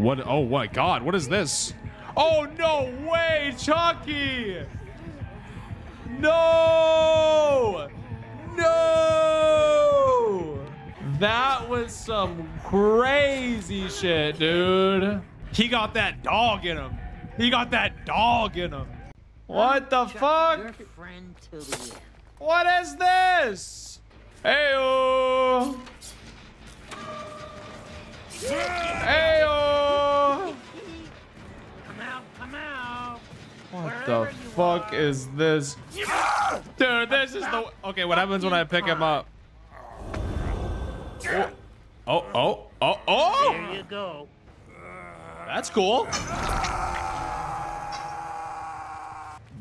What? Oh my God! What is this? Oh no way, Chucky! No! No! That was some crazy shit, dude. He got that dog in him. He got that dog in him. What the fuck? Your friend to the. What is this? Heyo! Heyo! Fuck is this? Dude, this is the... Okay, what happens when I pick him up? Oh, oh, oh, oh, oh! There you go. That's cool.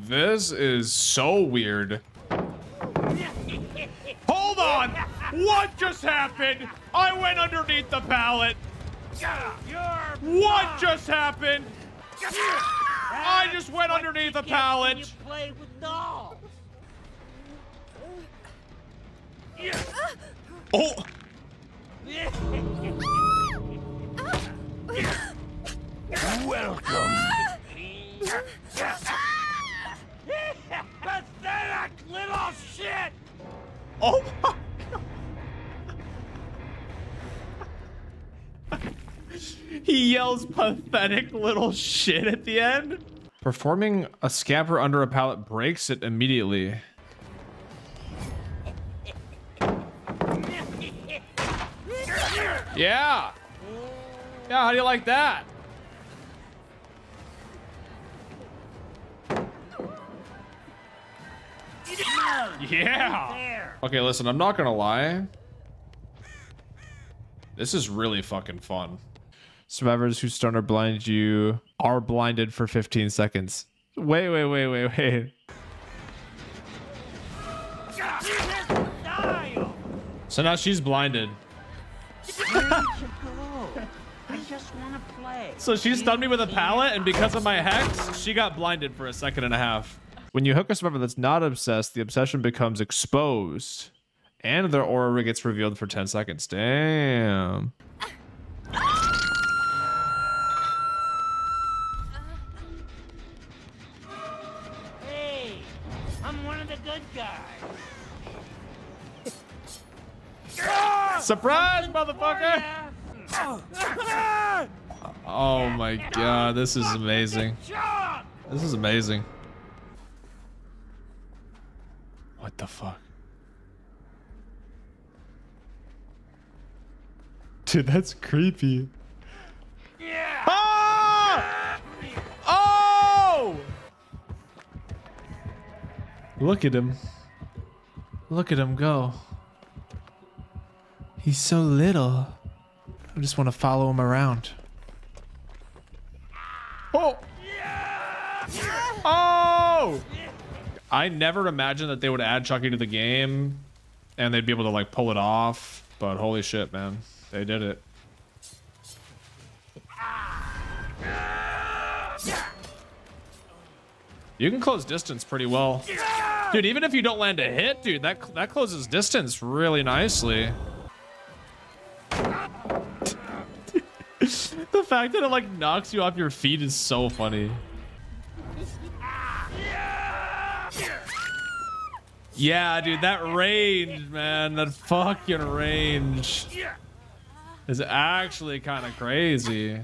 This is so weird. Hold on! What just happened? I went underneath the pallet. What just happened? I just went underneath the Get when pallet. You play with dolls. Oh, Welcome. Pathetic little shit. oh my He yells pathetic little shit at the end. Performing a scamper under a pallet breaks it immediately. Yeah. Yeah, how do you like that? Yeah. Okay, listen, I'm not gonna lie. This is really fucking fun. Survivors who stun or blind you are blinded for 15 seconds. Wait, wait, wait, wait, wait. So now she's blinded. So she stunned me with a pallet, and because of my hex, she got blinded for a second and a half. When you hook a survivor that's not obsessed, the obsession becomes exposed, and their aura gets revealed for 10 seconds. Damn. Good guys. Surprise, motherfucker! Oh my god, this is amazing. This is amazing. What the fuck? Dude, that's creepy. Look at him. Look at him go. He's so little. I just want to follow him around. Oh! Oh! I never imagined that they would add Chucky to the game and they'd be able to like pull it off, but holy shit, man. They did it. You can close distance pretty well. Dude, even if you don't land a hit, dude, that that closes distance really nicely. the fact that it like knocks you off your feet is so funny. Yeah, dude, that range, man, that fucking range is actually kind of crazy.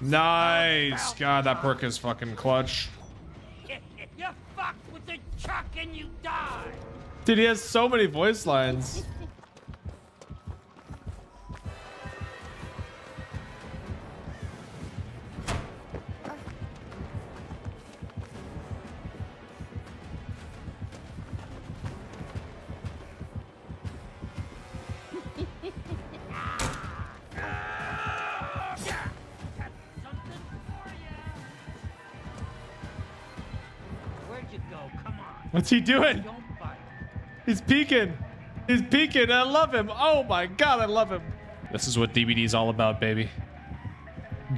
Nice. God, that perk is fucking clutch. You fucked with the chuck and you die. Dude, he has so many voice lines. What's he doing? He's peeking. He's peeking. I love him. Oh my god, I love him. This is what DBD's all about, baby.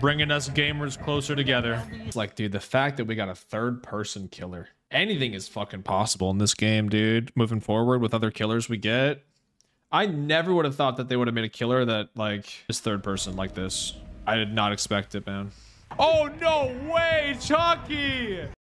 Bringing us gamers closer together. It's like, dude, the fact that we got a third person killer anything is fucking possible in this game, dude. Moving forward with other killers we get. I never would have thought that they would have made a killer that like is third person like this. I did not expect it, man. Oh no way, Chucky!